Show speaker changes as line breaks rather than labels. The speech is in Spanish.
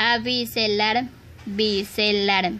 avicelar, bicelar.